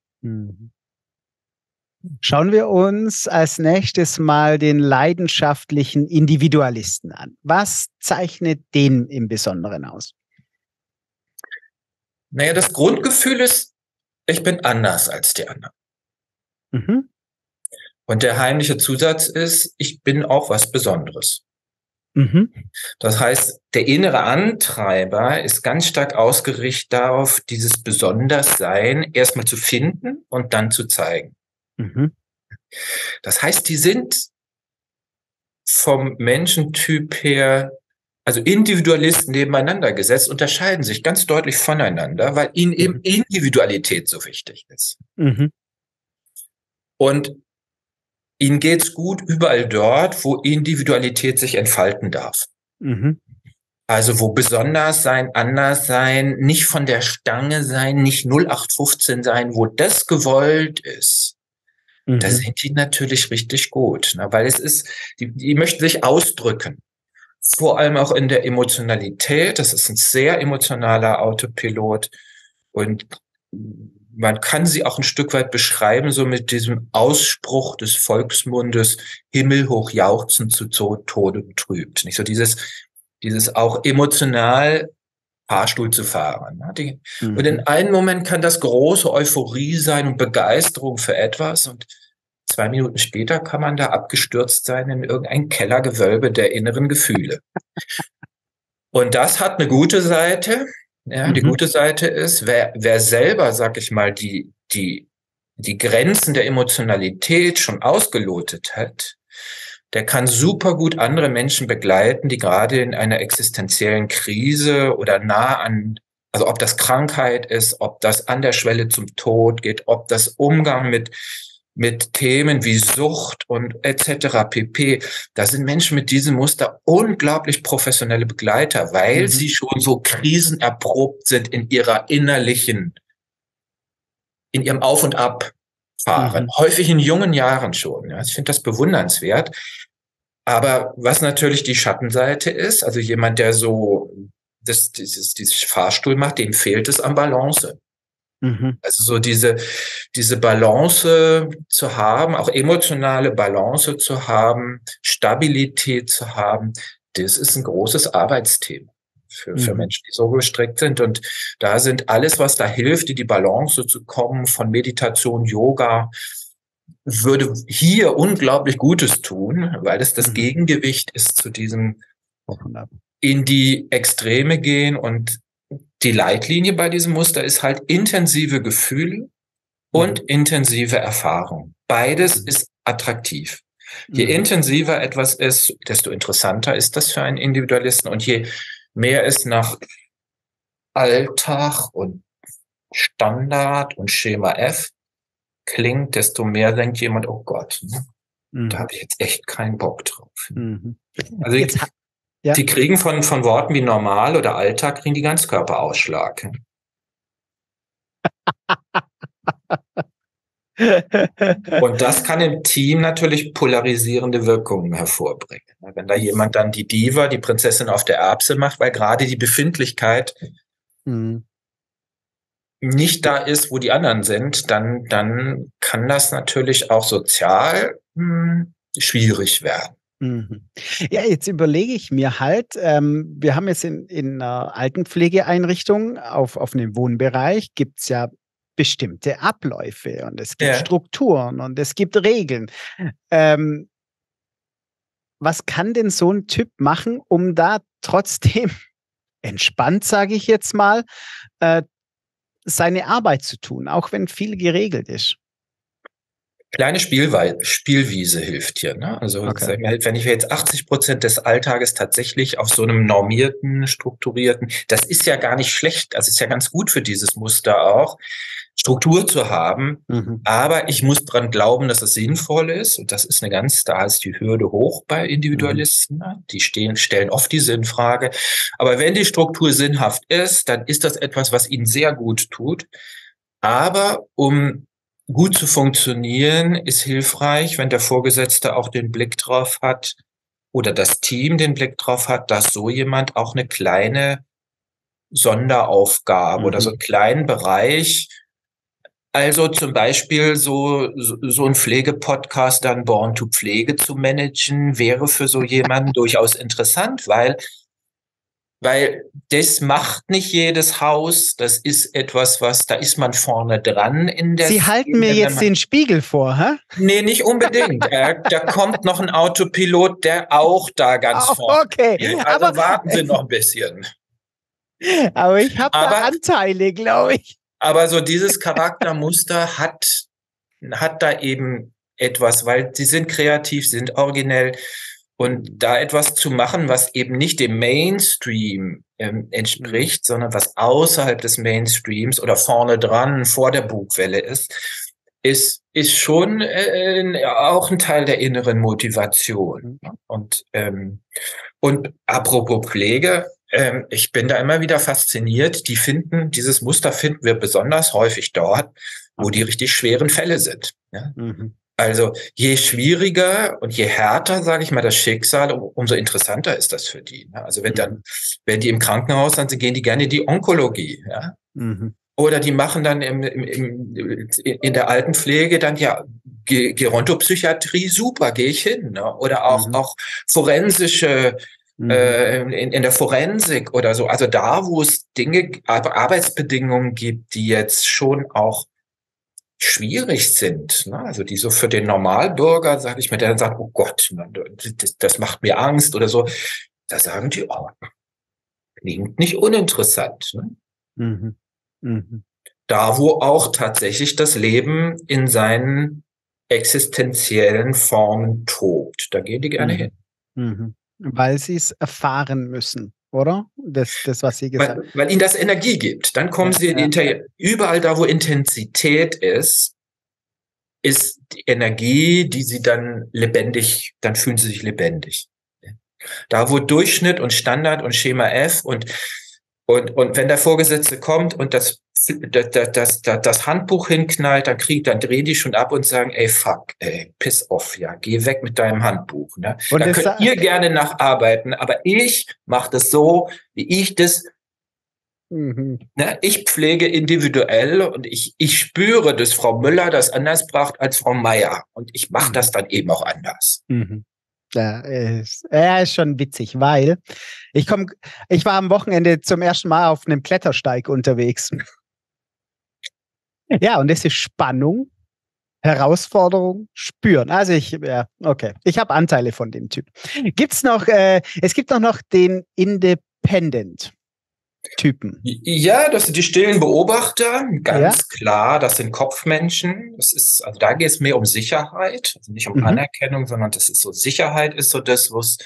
Schauen wir uns als nächstes mal den leidenschaftlichen Individualisten an. Was zeichnet den im Besonderen aus? Naja, das Grundgefühl ist, ich bin anders als die anderen. Mhm. Und der heimliche Zusatz ist, ich bin auch was Besonderes. Mhm. Das heißt, der innere Antreiber ist ganz stark ausgerichtet darauf, dieses Besonderssein erstmal zu finden und dann zu zeigen. Mhm. Das heißt, die sind vom Menschentyp her, also Individualisten nebeneinander gesetzt, unterscheiden sich ganz deutlich voneinander, weil ihnen eben mhm. Individualität so wichtig ist. Mhm. Und ihnen geht's gut überall dort, wo Individualität sich entfalten darf. Mhm. Also wo besonders sein, anders sein, nicht von der Stange sein, nicht 0815 sein, wo das gewollt ist, Mhm. Da sind die natürlich richtig gut, ne? weil es ist, die, die möchten sich ausdrücken. vor allem auch in der Emotionalität. Das ist ein sehr emotionaler Autopilot und man kann sie auch ein Stück weit beschreiben, so mit diesem Ausspruch des Volksmundes, himmelhoch jauchzen zu Tode betrübt. Nicht so dieses, dieses auch emotional Fahrstuhl zu fahren. Ne? Mhm. Und in einem Moment kann das große Euphorie sein und Begeisterung für etwas und zwei Minuten später kann man da abgestürzt sein in irgendein Kellergewölbe der inneren Gefühle. Und das hat eine gute Seite. Ja, mhm. die gute Seite ist, wer, wer selber, sag ich mal, die, die, die Grenzen der Emotionalität schon ausgelotet hat, der kann super gut andere Menschen begleiten, die gerade in einer existenziellen Krise oder nah an, also ob das Krankheit ist, ob das an der Schwelle zum Tod geht, ob das Umgang mit mit Themen wie Sucht und etc. pp. Da sind Menschen mit diesem Muster unglaublich professionelle Begleiter, weil mhm. sie schon so krisenerprobt sind in ihrer innerlichen, in ihrem Auf und Ab fahren. Mhm. Häufig in jungen Jahren schon. Ja. Ich finde das bewundernswert. Aber was natürlich die Schattenseite ist, also jemand, der so das, dieses, dieses Fahrstuhl macht, dem fehlt es an Balance. Mhm. Also so diese, diese Balance zu haben, auch emotionale Balance zu haben, Stabilität zu haben, das ist ein großes Arbeitsthema für, für mhm. Menschen, die so gestrickt sind. Und da sind alles, was da hilft, in die Balance zu kommen, von Meditation, Yoga, würde hier unglaublich Gutes tun, weil es das mhm. Gegengewicht ist zu diesem in die Extreme gehen und die Leitlinie bei diesem Muster ist halt intensive Gefühle und mhm. intensive Erfahrung. Beides mhm. ist attraktiv. Je intensiver etwas ist, desto interessanter ist das für einen Individualisten und je mehr es nach Alltag und Standard und Schema F klingt, desto mehr denkt jemand, oh Gott, mhm. da habe ich jetzt echt keinen Bock drauf. Mhm. Also ich, ja. Die kriegen von, von Worten wie normal oder Alltag, kriegen die Ganzkörperausschlag. Und das kann im Team natürlich polarisierende Wirkungen hervorbringen. Wenn da jemand dann die Diva, die Prinzessin auf der Erbse macht, weil gerade die Befindlichkeit mhm. Nicht da ist, wo die anderen sind, dann, dann kann das natürlich auch sozial hm, schwierig werden. Mhm. Ja, jetzt überlege ich mir halt, ähm, wir haben jetzt in, in einer Altenpflegeeinrichtung auf, auf einem Wohnbereich gibt es ja bestimmte Abläufe und es gibt ja. Strukturen und es gibt Regeln. Ähm, was kann denn so ein Typ machen, um da trotzdem entspannt, sage ich jetzt mal, äh, seine Arbeit zu tun, auch wenn viel geregelt ist? kleine Spielwe Spielwiese hilft hier. Ne? Also okay. wenn ich jetzt 80 Prozent des Alltages tatsächlich auf so einem normierten, strukturierten, das ist ja gar nicht schlecht, das ist ja ganz gut für dieses Muster auch, Struktur zu haben. Mhm. Aber ich muss dran glauben, dass es sinnvoll ist. Und das ist eine ganz, da ist die Hürde hoch bei Individualisten. Mhm. Die stehen, stellen oft die Sinnfrage. Aber wenn die Struktur sinnhaft ist, dann ist das etwas, was ihnen sehr gut tut. Aber um gut zu funktionieren, ist hilfreich, wenn der Vorgesetzte auch den Blick drauf hat oder das Team den Blick drauf hat, dass so jemand auch eine kleine Sonderaufgabe mhm. oder so einen kleinen Bereich, also zum Beispiel so, so ein Pflegepodcast dann Born to Pflege zu managen, wäre für so jemanden durchaus interessant, weil weil das macht nicht jedes Haus. Das ist etwas, was, da ist man vorne dran in der. Sie halten mir jetzt den Spiegel vor, hä? Nee, nicht unbedingt. äh, da kommt noch ein Autopilot, der auch da ganz oh, vorne okay. ist. Also aber, warten Sie noch ein bisschen. Aber ich habe da Anteile, glaube ich. Aber so dieses Charaktermuster hat, hat da eben etwas, weil sie sind kreativ, sind originell. Und da etwas zu machen, was eben nicht dem Mainstream ähm, entspricht, mhm. sondern was außerhalb des Mainstreams oder vorne dran vor der Bugwelle ist, ist, ist schon äh, auch ein Teil der inneren Motivation. Mhm. Und, ähm, und apropos Pflege, ähm, ich bin da immer wieder fasziniert. Die finden, dieses Muster finden wir besonders häufig dort, wo die richtig schweren Fälle sind. Ja? Mhm. Also je schwieriger und je härter, sage ich mal, das Schicksal, umso interessanter ist das für die. Ne? Also wenn dann, wenn die im Krankenhaus sind, gehen die gerne in die Onkologie. Ja? Mhm. Oder die machen dann im, im, im, in der Altenpflege dann ja Gerontopsychiatrie, super, gehe ich hin. Ne? Oder auch, mhm. auch forensische, mhm. äh, in, in der Forensik oder so. Also da, wo es Dinge, Arbeitsbedingungen gibt, die jetzt schon auch schwierig sind, ne? also die so für den Normalbürger, sage ich mir, der dann sagt, oh Gott, das, das macht mir Angst oder so, da sagen die, oh, klingt nicht uninteressant. Ne? Mhm. Mhm. Da, wo auch tatsächlich das Leben in seinen existenziellen Formen tobt, da gehen die gerne mhm. hin. Weil sie es erfahren müssen oder? Das, das was Sie gesagt haben. Weil, weil ihnen das Energie gibt. Dann kommen ja, sie in ja. überall da, wo Intensität ist, ist die Energie, die sie dann lebendig, dann fühlen sie sich lebendig. Da, wo Durchschnitt und Standard und Schema F und und, und wenn der Vorgesetzte kommt und das das, das, das, das Handbuch hinknallt, dann kriegt, dann drehen die schon ab und sagen, ey, fuck, ey, piss off, ja, geh weg mit deinem Handbuch. Ne? Und da könnt ihr gerne nacharbeiten, aber ich mache das so, wie ich das Mhm. Ne, ich pflege individuell und ich, ich spüre, dass Frau Müller das anders braucht als Frau Meier. Und ich mache mhm. das dann eben auch anders. Mhm. Ja, ist, ja, ist schon witzig, weil ich komme, ich war am Wochenende zum ersten Mal auf einem Klettersteig unterwegs. Ja, und das ist Spannung, Herausforderung, spüren. Also ich, ja, okay. Ich habe Anteile von dem Typ. Gibt's noch, äh, es gibt auch noch den Independent. Typen. Ja, das sind die stillen Beobachter, ganz ja. klar, das sind Kopfmenschen. Das ist, also da geht es mehr um Sicherheit, also nicht um mhm. Anerkennung, sondern das ist so, Sicherheit ist so das, was,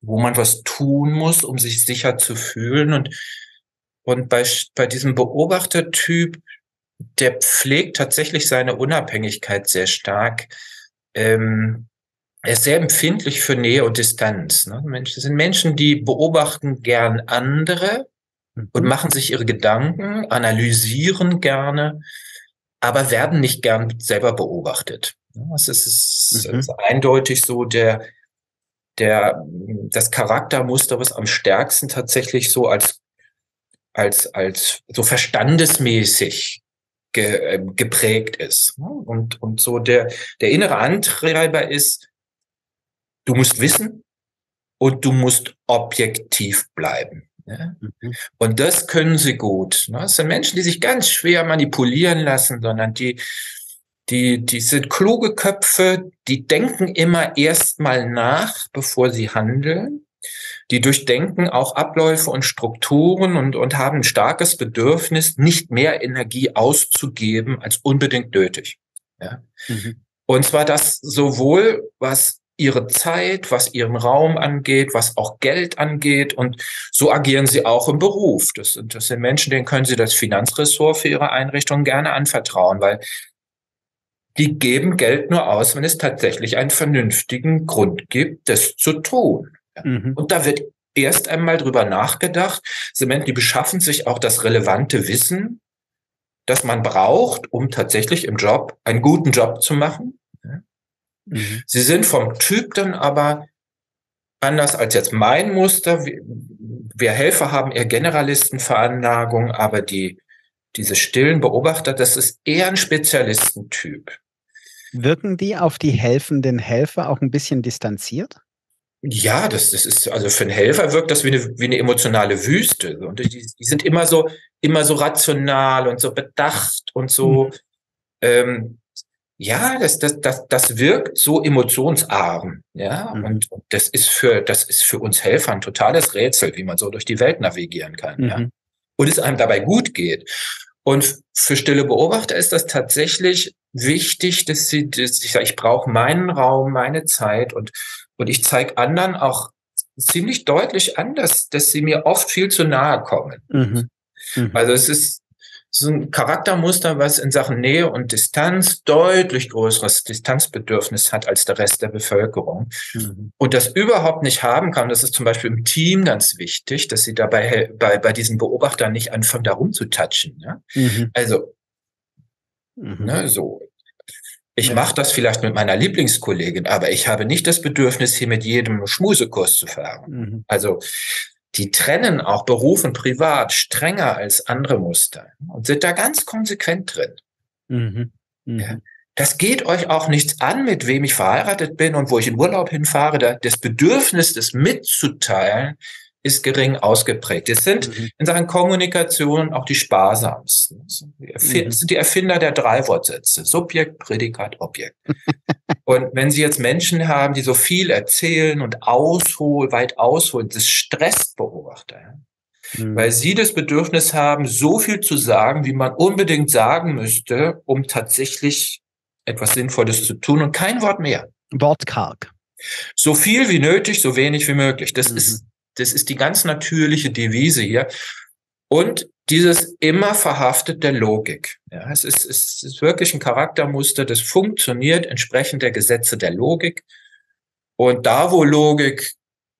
wo man was tun muss, um sich sicher zu fühlen. Und, und bei, bei diesem Beobachtertyp der pflegt tatsächlich seine Unabhängigkeit sehr stark. Ähm, er ist sehr empfindlich für Nähe und Distanz. Ne? Das sind Menschen, die beobachten gern andere mhm. und machen sich ihre Gedanken, analysieren gerne, aber werden nicht gern selber beobachtet. Das ist, ist, mhm. ist eindeutig so der, der, das Charaktermuster, was am stärksten tatsächlich so als, als, als so verstandesmäßig ge, äh, geprägt ist. Ne? Und, und so der, der innere Antreiber ist, du musst wissen und du musst objektiv bleiben. Ja? Mhm. Und das können sie gut. Ne? Das sind Menschen, die sich ganz schwer manipulieren lassen, sondern die, die, die sind kluge Köpfe, die denken immer erst mal nach, bevor sie handeln die durchdenken auch Abläufe und Strukturen und, und haben ein starkes Bedürfnis, nicht mehr Energie auszugeben als unbedingt nötig. Ja? Mhm. Und zwar das sowohl, was ihre Zeit, was ihren Raum angeht, was auch Geld angeht. Und so agieren sie auch im Beruf. Das sind, das sind Menschen, denen können sie das Finanzressort für ihre Einrichtung gerne anvertrauen, weil die geben Geld nur aus, wenn es tatsächlich einen vernünftigen Grund gibt, das zu tun. Mhm. Und da wird erst einmal drüber nachgedacht. Zement, die beschaffen sich auch das relevante Wissen, das man braucht, um tatsächlich im Job einen guten Job zu machen. Mhm. Sie sind vom Typ dann aber anders als jetzt mein Muster. Wir Helfer haben eher Generalistenveranlagung, aber die, diese stillen Beobachter, das ist eher ein Spezialistentyp. Wirken die auf die helfenden Helfer auch ein bisschen distanziert? Ja, das, das ist, also für einen Helfer wirkt das wie eine, wie eine emotionale Wüste. Und die, die sind immer so, immer so rational und so bedacht und so, mhm. ähm, ja, das, das, das, das wirkt so emotionsarm, ja, mhm. und, und das ist für, das ist für uns Helfer ein totales Rätsel, wie man so durch die Welt navigieren kann, mhm. ja. Und es einem dabei gut geht. Und für stille Beobachter ist das tatsächlich wichtig, dass sie, dass ich sage, ich brauche meinen Raum, meine Zeit und und ich zeige anderen auch ziemlich deutlich an, dass, dass sie mir oft viel zu nahe kommen. Mhm. Mhm. Also es ist so ein Charaktermuster, was in Sachen Nähe und Distanz deutlich größeres Distanzbedürfnis hat als der Rest der Bevölkerung. Mhm. Und das überhaupt nicht haben kann, das ist zum Beispiel im Team ganz wichtig, dass sie dabei bei, bei diesen Beobachtern nicht anfangen, da rumzutatschen. Ja? Mhm. Also, mhm. ne, so Ich mache das vielleicht mit meiner Lieblingskollegin, aber ich habe nicht das Bedürfnis, hier mit jedem Schmusekurs zu fahren. Mhm. Also die trennen auch Beruf und Privat strenger als andere Muster und sind da ganz konsequent drin. Mhm. Mhm. Ja. Das geht euch auch nichts an, mit wem ich verheiratet bin und wo ich in Urlaub hinfahre. Das Bedürfnis, das mitzuteilen, ist gering ausgeprägt. Es sind mhm. in Sachen Kommunikation auch die sparsamsten. Das mhm. sind die Erfinder der drei Wortsätze. Subjekt, Prädikat, Objekt. und wenn Sie jetzt Menschen haben, die so viel erzählen und ausholen, weit ausholen, das stresst Beobachter. Mhm. Weil sie das Bedürfnis haben, so viel zu sagen, wie man unbedingt sagen müsste, um tatsächlich etwas Sinnvolles zu tun und kein Wort mehr. Wortkarg. So viel wie nötig, so wenig wie möglich. Das mhm. ist das ist die ganz natürliche Devise hier. Und dieses immer verhaftet der Logik. Ja, es ist, es ist wirklich ein Charaktermuster, das funktioniert entsprechend der Gesetze der Logik. Und da, wo Logik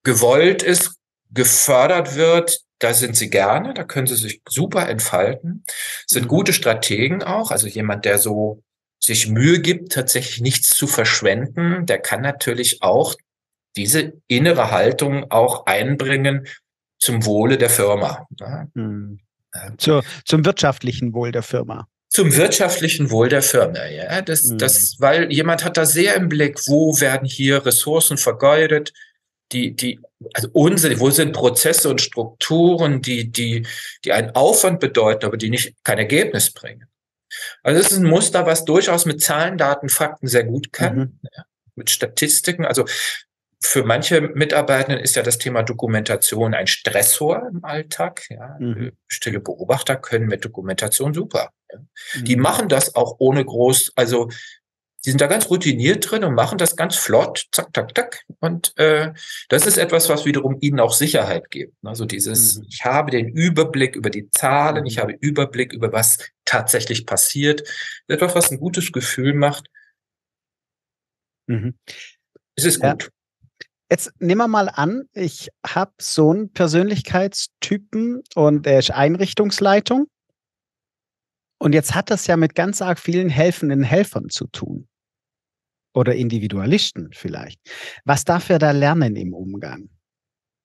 gewollt ist, gefördert wird, da sind sie gerne, da können sie sich super entfalten, sind mhm. gute Strategen auch, also jemand, der so sich Mühe gibt, tatsächlich nichts zu verschwenden, der kann natürlich auch diese innere Haltung auch einbringen zum Wohle der Firma. Hm. Zur, zum wirtschaftlichen Wohl der Firma. Zum wirtschaftlichen Wohl der Firma, ja. Das, hm. das, weil jemand hat da sehr im Blick, wo werden hier Ressourcen vergeudet, die, die, also Unsinn, wo sind Prozesse und Strukturen, die, die, die einen Aufwand bedeuten, aber die nicht kein Ergebnis bringen. Also es ist ein Muster, was durchaus mit Zahlen, Daten, Fakten sehr gut kann, mhm. ja, mit Statistiken. Also für manche Mitarbeitenden ist ja das Thema Dokumentation ein Stressor im Alltag. Ja. Mhm. Stille Beobachter können mit Dokumentation super. Ja. Mhm. Die machen das auch ohne groß, also die sind da ganz routiniert drin und machen das ganz flott, zack, zack, zack. Und äh, das ist etwas, was wiederum ihnen auch Sicherheit gibt. Also dieses, mhm. ich habe den Überblick über die Zahlen, ich mhm. habe Überblick über was tatsächlich passiert. Etwas, was ein gutes Gefühl macht. Mhm. Es ist gut. Ja. Jetzt nehmen wir mal an, ich habe so einen Persönlichkeitstypen und er ist Einrichtungsleitung. Und jetzt hat das ja mit ganz arg vielen helfenden Helfern zu tun. Oder Individualisten vielleicht. Was darf er da lernen im Umgang?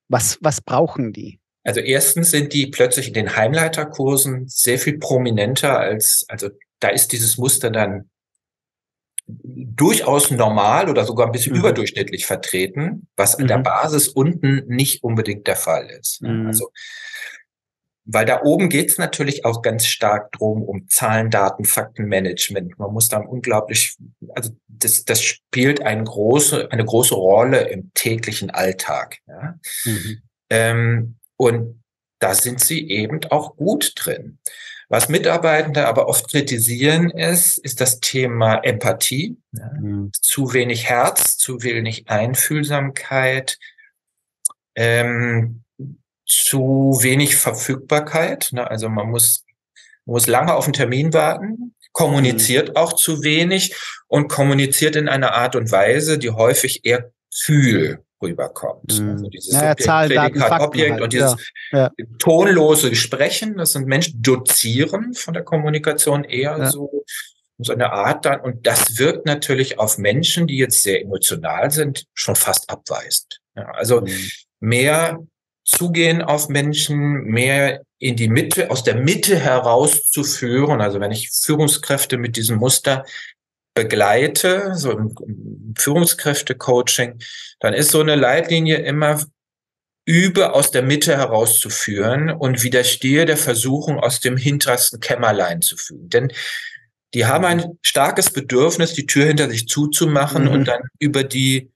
Was, was brauchen die? Also erstens sind die plötzlich in den Heimleiterkursen sehr viel prominenter als, also da ist dieses Muster dann durchaus normal oder sogar ein bisschen mhm. überdurchschnittlich vertreten, was an mhm. der Basis unten nicht unbedingt der Fall ist. Mhm. Also, weil da oben geht's natürlich auch ganz stark drum um Zahlen, Daten, Faktenmanagement. Man muss da unglaublich, also das, das spielt eine große, eine große Rolle im täglichen Alltag. Ja? Mhm. Ähm, und da sind sie eben auch gut drin. Was Mitarbeitende aber oft kritisieren ist, ist das Thema Empathie. Ja. Mhm. Zu wenig Herz, zu wenig Einfühlsamkeit, ähm, zu wenig Verfügbarkeit. Ne? Also man muss, muss lange auf einen Termin warten, kommuniziert mhm. auch zu wenig und kommuniziert in einer Art und Weise, die häufig eher kühl rüberkommt. Mhm. Also dieses naja, Subjekt, Zahl, Prädikat, Objekt halt. und dieses ja. Ja. tonlose Sprechen, das sind Menschen dozieren von der Kommunikation eher ja. so so eine Art dann und das wirkt natürlich auf Menschen, die jetzt sehr emotional sind, schon fast abweisend. Also mhm. mehr zugehen auf Menschen, mehr in die Mitte, aus der Mitte herauszuführen. Also wenn ich Führungskräfte mit diesem Muster begleite, so im Führungskräfte-Coaching, dann ist so eine Leitlinie immer übe aus der Mitte herauszuführen und widerstehe der Versuchung, aus dem hintersten Kämmerlein zu führen. Denn die haben ein starkes Bedürfnis, die Tür hinter sich zuzumachen mhm. und dann über die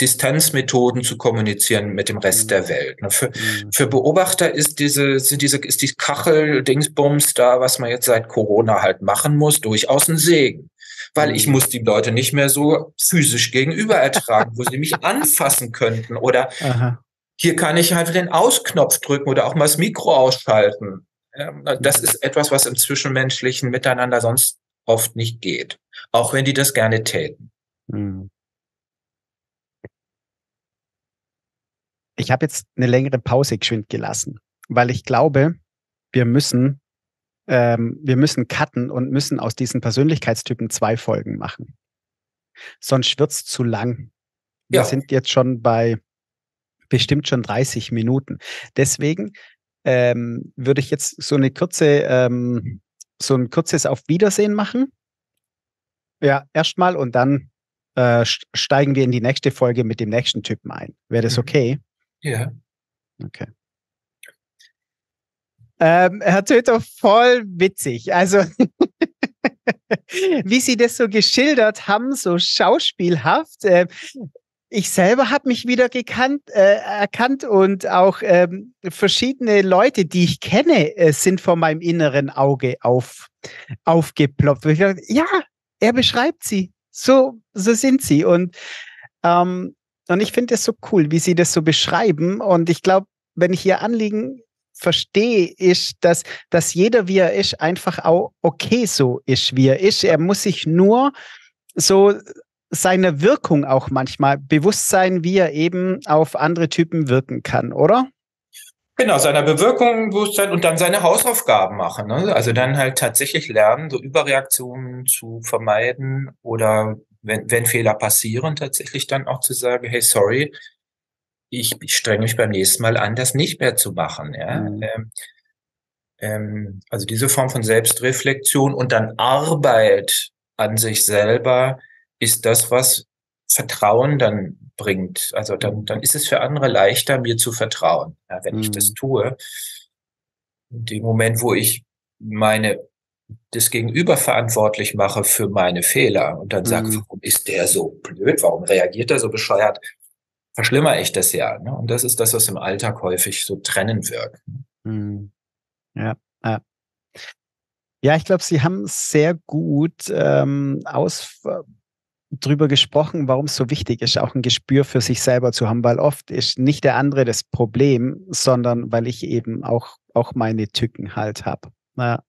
Distanzmethoden zu kommunizieren mit dem Rest mhm. der Welt. Für, mhm. für Beobachter ist diese, sind diese, ist die Kachel-Dingsbums da, was man jetzt seit Corona halt machen muss, durchaus ein Segen weil ich mhm. muss die Leute nicht mehr so physisch gegenüber ertragen, wo sie mich anfassen könnten oder Aha. hier kann ich einfach den Ausknopf drücken oder auch mal das Mikro ausschalten. Das mhm. ist etwas, was im zwischenmenschlichen Miteinander sonst oft nicht geht, auch wenn die das gerne täten. Mhm. Ich habe jetzt eine längere Pause geschwind gelassen, weil ich glaube, wir müssen ähm, wir müssen cutten und müssen aus diesen Persönlichkeitstypen zwei Folgen machen. sonst wird es zu lang. Wir ja. sind jetzt schon bei bestimmt schon 30 Minuten. Deswegen ähm, würde ich jetzt so eine kurze, ähm, so ein kurzes Auf Wiedersehen machen. Ja, erstmal und dann äh, steigen wir in die nächste Folge mit dem nächsten Typen ein. Wäre das mhm. okay? Ja. Okay. Ähm, Herr Töter, voll witzig. Also, wie Sie das so geschildert haben, so schauspielhaft. Äh, ich selber habe mich wieder gekannt, äh, erkannt und auch ähm, verschiedene Leute, die ich kenne, äh, sind vor meinem inneren Auge auf, aufgeploppt. Ich dachte, ja, er beschreibt sie. So, so sind sie. Und, ähm, und ich finde es so cool, wie sie das so beschreiben. Und ich glaube, wenn ich ihr Anliegen verstehe, ist, dass, dass jeder, wie er ist, einfach auch okay so ist, wie er ist. Er muss sich nur so seiner Wirkung auch manchmal bewusst sein, wie er eben auf andere Typen wirken kann, oder? Genau, seiner Bewirkung bewusst und dann seine Hausaufgaben machen. Ne? Also dann halt tatsächlich lernen, so Überreaktionen zu vermeiden oder wenn, wenn Fehler passieren, tatsächlich dann auch zu sagen, hey, sorry, ich, ich strenge mich beim nächsten Mal an, das nicht mehr zu machen. Ja? Mhm. Ähm, ähm, also diese Form von Selbstreflexion und dann Arbeit an sich selber ist das, was Vertrauen dann bringt. Also dann, dann ist es für andere leichter, mir zu vertrauen, ja, wenn mhm. ich das mhm. tue. In dem Moment, wo ich meine das Gegenüber verantwortlich mache für meine Fehler und dann sage, mhm. warum ist der so blöd, warum reagiert er so bescheuert, verschlimmere ich das ja. Ne? Und das ist das, was im Alltag häufig so trennen wirkt. Mhm. Ja, ja. Ja, ich glaube, Sie haben sehr gut ähm, aus, drüber gesprochen, warum es so wichtig ist, auch ein Gespür für sich selber zu haben, weil oft ist nicht der andere das Problem, sondern weil ich eben auch, auch meine Tücken halt habe. Ja.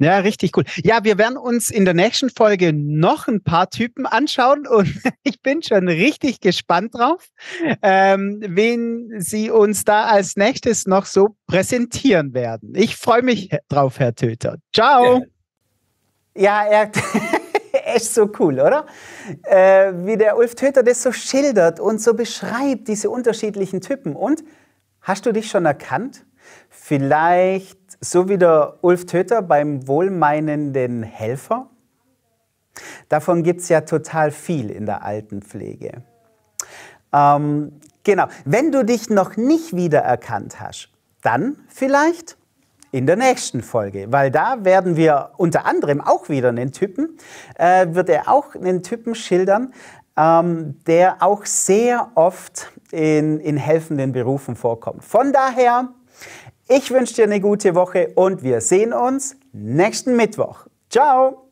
Ja, richtig cool. Ja, wir werden uns in der nächsten Folge noch ein paar Typen anschauen und ich bin schon richtig gespannt drauf, ähm, wen Sie uns da als nächstes noch so präsentieren werden. Ich freue mich drauf, Herr Töter. Ciao. Ja, er echt so cool, oder? Äh, wie der Ulf Töter das so schildert und so beschreibt, diese unterschiedlichen Typen. Und hast du dich schon erkannt? Vielleicht so wie der Ulf Töter beim wohlmeinenden Helfer? Davon gibt es ja total viel in der Altenpflege. Ähm, genau, wenn du dich noch nicht wiedererkannt hast, dann vielleicht in der nächsten Folge, weil da werden wir unter anderem auch wieder einen Typen, äh, wird er auch einen Typen schildern, ähm, der auch sehr oft in, in helfenden Berufen vorkommt. Von daher ich wünsche dir eine gute Woche und wir sehen uns nächsten Mittwoch. Ciao!